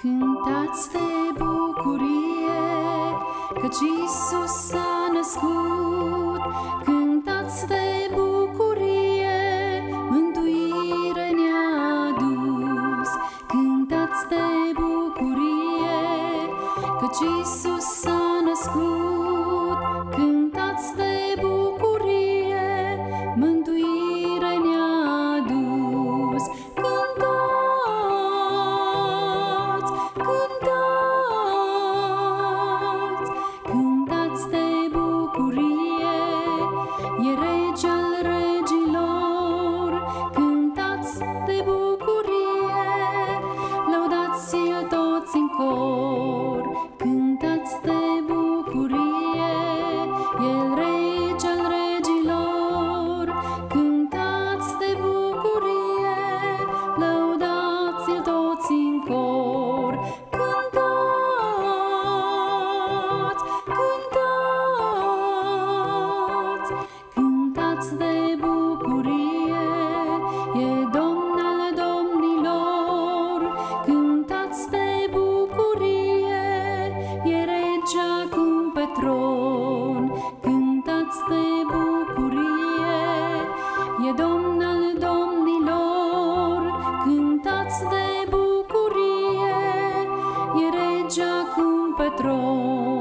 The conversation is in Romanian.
Cântați de bucurie, căci Iisus s-a născut. Cântați de bucurie, mântuire ne-a adus. Cântați de bucurie, căci Iisus s-a născut. Toți în cor. Cântați de bucurie, el rege al regilor. Cântați de bucurie, lăudați-l toți în cor. De